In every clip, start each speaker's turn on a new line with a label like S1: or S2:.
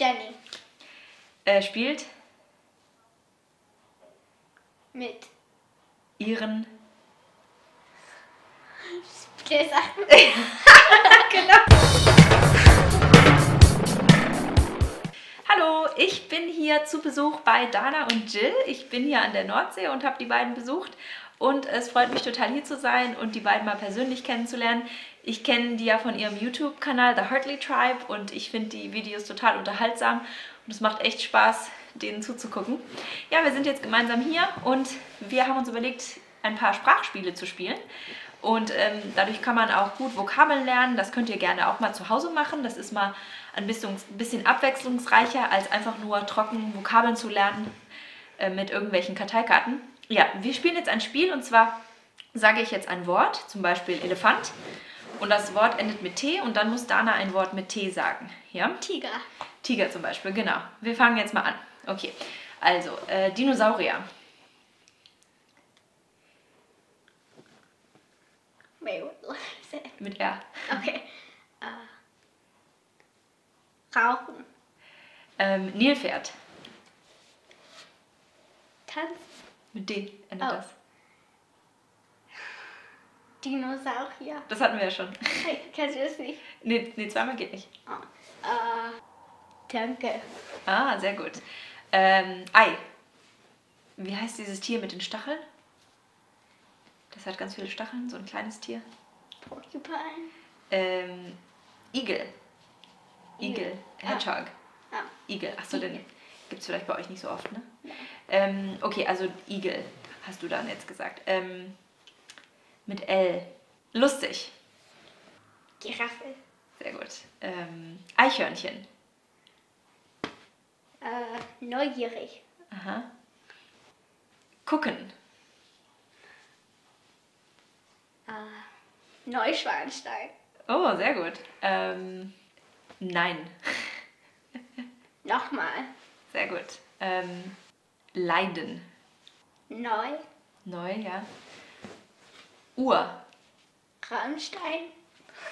S1: Jenny.
S2: Äh, spielt
S1: Mit.
S2: ihren.
S1: Spielsachen.
S2: Hallo, ich bin hier zu Besuch bei Dana und Jill. Ich bin hier an der Nordsee und habe die beiden besucht. Und es freut mich total hier zu sein und die beiden mal persönlich kennenzulernen. Ich kenne die ja von ihrem YouTube-Kanal The Hartley Tribe und ich finde die Videos total unterhaltsam und es macht echt Spaß, denen zuzugucken. Ja, wir sind jetzt gemeinsam hier und wir haben uns überlegt, ein paar Sprachspiele zu spielen. Und ähm, dadurch kann man auch gut Vokabeln lernen. Das könnt ihr gerne auch mal zu Hause machen. Das ist mal ein bisschen, bisschen abwechslungsreicher, als einfach nur trocken Vokabeln zu lernen äh, mit irgendwelchen Karteikarten. Ja, wir spielen jetzt ein Spiel und zwar sage ich jetzt ein Wort, zum Beispiel Elefant. Und das Wort endet mit T und dann muss Dana ein Wort mit T sagen. Ja?
S1: Tiger.
S2: Tiger zum Beispiel, genau. Wir fangen jetzt mal an. Okay, also äh, Dinosaurier.
S1: Wait, what is it?
S2: Mit R.
S1: Okay. Äh, rauchen.
S2: Ähm, Nilpferd.
S1: Tanz.
S2: Mit D endet
S1: Oh.
S2: das.
S1: Dinosaurier.
S2: Das hatten wir ja schon.
S1: Kennst du das nicht?
S2: Nee, nee zweimal geht nicht.
S1: Oh. Äh, danke.
S2: Ah, sehr gut. Ähm, Ei. Wie heißt dieses Tier mit den Stacheln? Das hat ganz viele Stacheln, so ein kleines Tier.
S1: Porcupine.
S2: Ähm, Igel. Igel.
S1: Igel.
S2: Hedgehog.
S1: Ah.
S2: Igel. Achso, den
S1: Igel.
S2: gibt es vielleicht bei euch nicht so oft, ne?
S1: Nein.
S2: Ähm, okay, also Igel hast du dann jetzt gesagt. Ähm, mit L. Lustig.
S1: Giraffe.
S2: Sehr gut. Ähm, Eichhörnchen.
S1: Äh, neugierig.
S2: Aha. Gucken.
S1: Äh, Neuschwanstein.
S2: Oh, sehr gut. Ähm, nein.
S1: Nochmal.
S2: Sehr gut. Ähm, Leiden.
S1: Neu.
S2: Neu, ja. Uhr.
S1: Rammstein.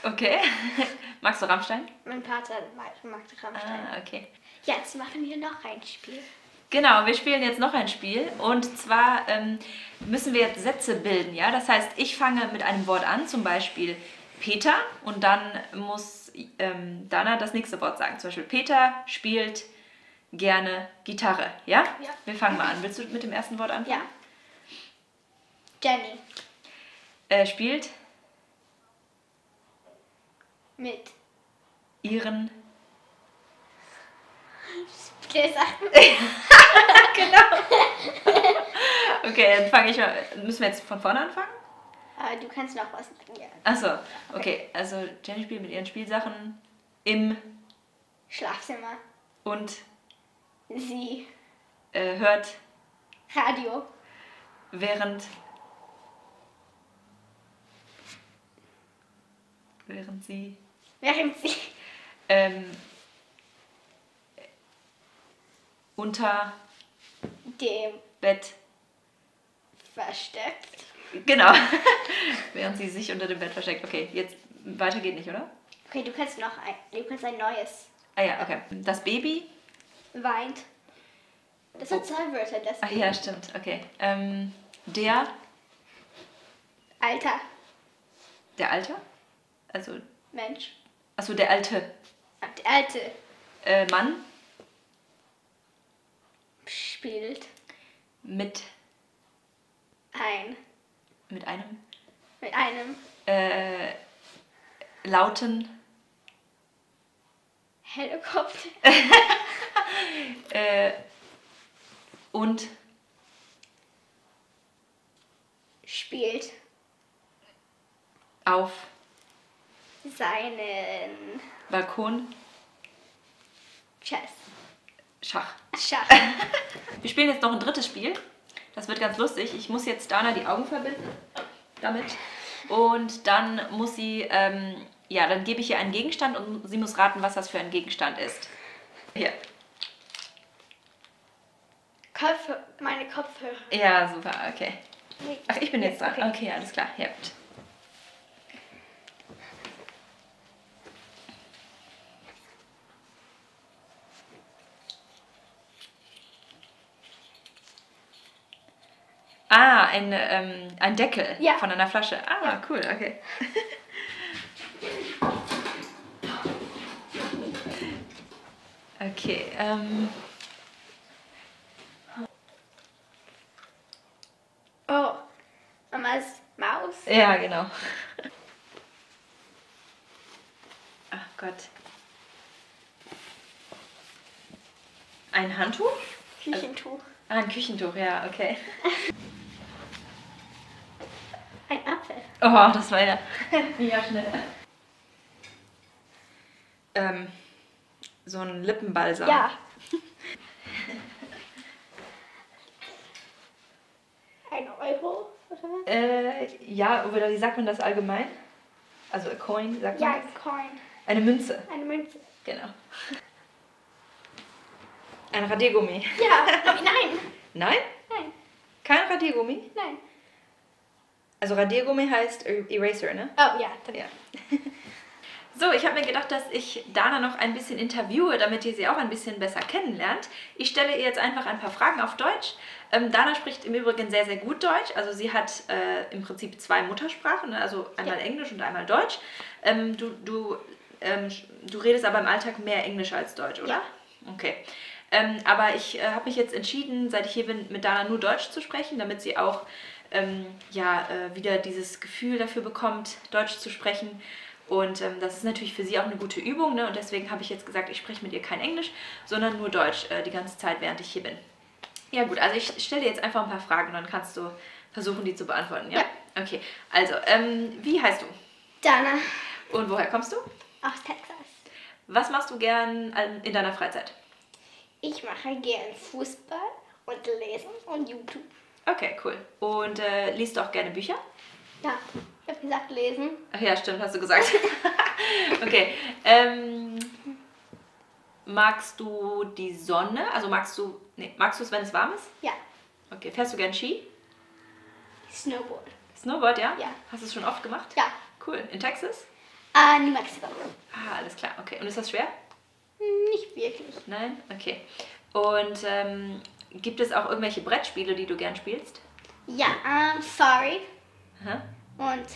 S2: Okay. Magst du Rammstein?
S1: Mein Vater mag Rammstein.
S2: Ah, okay.
S1: Jetzt machen wir noch ein Spiel.
S2: Genau, wir spielen jetzt noch ein Spiel und zwar ähm, müssen wir jetzt Sätze bilden, ja. Das heißt, ich fange mit einem Wort an, zum Beispiel Peter und dann muss ähm, Dana das nächste Wort sagen. Zum Beispiel Peter spielt gerne Gitarre, ja?
S1: Ja.
S2: Wir fangen mal an. Willst du mit dem ersten Wort anfangen?
S1: Ja. Jenny.
S2: Äh, spielt
S1: Mit
S2: ihren
S1: Spielsachen.
S2: Okay, dann fange ich mal. Müssen wir jetzt von vorne anfangen?
S1: äh, du kannst noch was machen. Ja.
S2: Achso, okay. Also Jenny spielt mit ihren Spielsachen im
S1: Schlafzimmer.
S2: und
S1: Sie.
S2: äh, hört
S1: Radio.
S2: während während sie
S1: Während sie
S2: ähm, unter
S1: dem
S2: Bett
S1: versteckt.
S2: genau während sie sich unter dem Bett versteckt. Okay, jetzt weiter geht nicht, oder?
S1: Okay, du kannst noch ein, du kannst ein neues.
S2: Ah ja, okay. Das Baby.
S1: Weint. Das hat zwei Wörter. Das
S2: Ach ja, stimmt. Okay. Ähm, der
S1: Alter
S2: der Alte, also
S1: Mensch.
S2: achso der alte.
S1: Der alte.
S2: Äh, Mann.
S1: Spielt.
S2: Mit.
S1: Ein.
S2: Mit einem.
S1: Mit einem.
S2: Äh, lauten.
S1: Helikopter.
S2: äh, und.
S1: Spielt.
S2: Auf
S1: seinen
S2: Balkon
S1: Chess.
S2: Schach.
S1: Schach.
S2: Wir spielen jetzt noch ein drittes Spiel. Das wird ganz lustig. Ich muss jetzt Dana die Augen verbinden damit. Und dann muss sie, ähm, ja, dann gebe ich ihr einen Gegenstand und sie muss raten, was das für ein Gegenstand ist. Hier.
S1: Kopfhörer, meine Kopfhörer.
S2: Ja, super, okay. Ach, ich bin jetzt dran.
S1: Okay.
S2: Alles klar. Ja, gut. ein, ähm, ein Deckel
S1: Ja.
S2: von einer Flasche. Ah,
S1: Ja.
S2: cool, okay. okay, ähm,
S1: Oh, Mamas Maus.
S2: ja, genau. Ach Gott. Ein Handtuch?
S1: Küchentuch.
S2: Ah, ein Küchentuch, ja, okay.
S1: Ein Apfel.
S2: Oh, das war ja mega schnell. Ähm, so ein Lippenbalsam.
S1: Ja. Ein Euro oder was?
S2: Äh, ja, oder wie sagt man das allgemein? Also a coin, sagt
S1: Ja,
S2: man
S1: ein
S2: das?
S1: Coin.
S2: Eine Münze,
S1: Eine Münze.
S2: genau. Ein Radiergummi.
S1: Ja, aber nein.
S2: Nein?
S1: Nein,
S2: Kein Radiergummi?
S1: nein.
S2: Also Radiergummi heißt Er- Eraser, ne?
S1: Oh ja, dann
S2: Ja. So, ich habe mir gedacht, dass ich Dana noch ein bisschen interviewe, damit ihr sie auch ein bisschen besser kennenlernt. Ich stelle ihr jetzt einfach ein paar Fragen auf Deutsch. Ähm, Dana spricht im Übrigen sehr, sehr gut Deutsch. Also sie hat äh, im Prinzip zwei Muttersprachen, ne? also einmal
S1: Ja.
S2: Englisch und einmal Deutsch. Ähm, du, du, ähm, du redest aber im Alltag mehr Englisch als Deutsch, oder?
S1: Ja.
S2: Okay. Ähm, aber ich äh, habe mich jetzt entschieden, seit ich hier bin, mit Dana nur Deutsch zu sprechen, damit sie auch ähm, ja, äh, wieder dieses Gefühl dafür bekommt, Deutsch zu sprechen. Und ähm, das ist natürlich für sie auch eine gute Übung. Ne? Und deswegen habe ich jetzt gesagt, ich spreche mit ihr kein Englisch, sondern nur Deutsch äh, die ganze Zeit, während ich hier bin. Ja gut, also ich stelle dir jetzt einfach ein paar Fragen und dann kannst du versuchen, die zu beantworten. Ja? Okay, also, ähm, wie heißt du?
S1: Dana
S2: Und woher kommst du?
S1: aus Texas.
S2: Was machst du gern ähm, in deiner Freizeit?
S1: Ich mache gern Fußball und Lesen und YouTube.
S2: Okay, cool. Und äh, liest du auch gerne Bücher?
S1: Ja, ich habe gesagt Lesen.
S2: Ach ja, stimmt, hast du gesagt. okay. Ähm, magst du die Sonne? Also magst du, nee, magst du es, wenn es warm ist?
S1: Ja,
S2: Okay. Fährst du gern Ski?
S1: Snowboard.
S2: Snowboard, ja?
S1: Ja.
S2: Hast du es schon oft gemacht?
S1: Ja,
S2: Cool. In Texas?
S1: äh, New Mexico.
S2: Ah, alles klar. Okay. Und ist das schwer?
S1: Nicht wirklich.
S2: Nein? Okay. Und ähm, gibt es auch irgendwelche Brettspiele, die du gern spielst?
S1: Ja, ähm, sorry.
S2: Aha.
S1: Und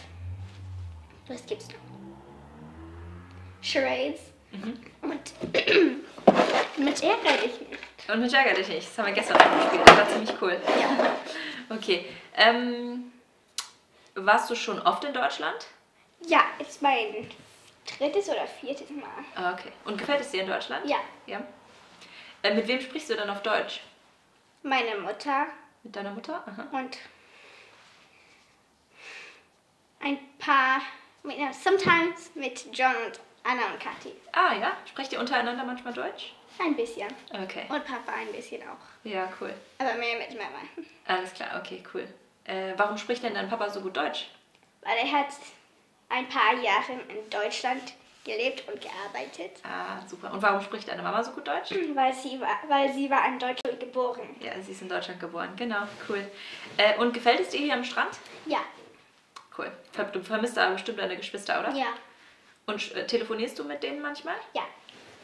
S1: was gibt's noch? Charades.
S2: Mhm.
S1: Und mit ärgere ich mich.
S2: Und mit Ärger dich nicht. Das haben wir gestern auch gespielt. Das war ziemlich cool.
S1: Ja.
S2: Okay. Ähm, warst du schon oft in Deutschland?
S1: Ja, ist mein drittes oder viertes Mal.
S2: Ah, Okay. Und gefällt es dir in Deutschland?
S1: Ja,
S2: Ja. Äh, mit wem sprichst du dann auf Deutsch?
S1: Meine Mutter
S2: Mit deiner Mutter? Aha.
S1: und ein paar, mit, sometimes mit John und Anna und Kathi.
S2: Ah ja. Sprecht ihr untereinander manchmal Deutsch?
S1: Ein bisschen.
S2: Okay.
S1: Und Papa ein bisschen auch.
S2: Ja, cool.
S1: Aber mehr mit Mama.
S2: Alles klar, okay, cool. Äh, warum spricht denn dein Papa so gut Deutsch?
S1: Weil er hat ein paar Jahre in Deutschland gelebt und gearbeitet.
S2: Ah, super. Und warum spricht deine Mama so gut Deutsch?
S1: Weil sie war, weil sie war in Deutschland geboren.
S2: Ja, sie ist in Deutschland geboren. Genau, cool. Äh, und gefällt es dir hier am Strand?
S1: Ja,
S2: Cool. Du vermisst aber bestimmt deine Geschwister, oder?
S1: ja,
S2: Und äh, telefonierst du mit denen manchmal?
S1: ja.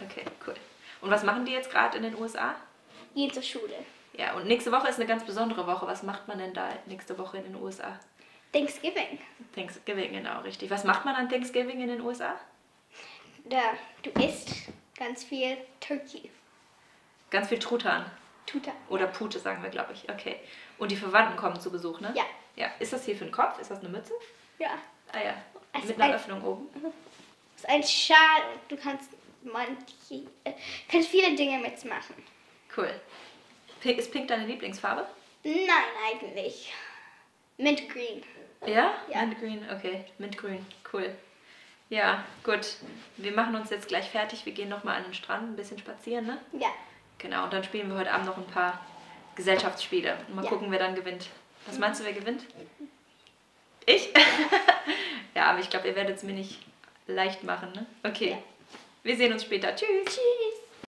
S2: Okay, cool. Und was machen die jetzt gerade in den USA?
S1: Gehen zur Schule.
S2: Ja, und nächste Woche ist eine ganz besondere Woche. Was macht man denn da nächste Woche in den USA?
S1: Thanksgiving.
S2: Thanksgiving, genau, richtig. Was macht man an Thanksgiving in den USA?
S1: Da du isst ganz viel Turkey.
S2: Ganz viel Truthahn.
S1: Tuta.
S2: Oder Pute, sagen wir, glaube ich. Okay. Und die Verwandten kommen zu Besuch, ne?
S1: Ja.
S2: Ja. Ist das hier für den Kopf? Ist das eine Mütze?
S1: Ja.
S2: Ah ja.
S1: Es
S2: Mit einer
S1: ein-
S2: Öffnung oben.
S1: Es ist ein Schal und du kannst manche, äh, kannst viele Dinge mitmachen.
S2: Cool. Pink, ist Pink deine Lieblingsfarbe?
S1: Nein, eigentlich. Mint Green.
S2: Ja?
S1: Ja.
S2: Mintgrün, okay. Mintgrün, cool. Ja, gut. Wir machen uns jetzt gleich fertig. Wir gehen nochmal an den Strand, ein bisschen spazieren, ne?
S1: Ja.
S2: Genau, und dann spielen wir heute Abend noch ein paar Gesellschaftsspiele. Und mal
S1: Ja.
S2: gucken, wer dann gewinnt. Was meinst du, wer gewinnt? Ich? ja, aber ich glaube, ihr werdet es mir nicht leicht machen, ne? Okay.
S1: Ja.
S2: Wir sehen uns später. Tschüss.
S1: Tschüss.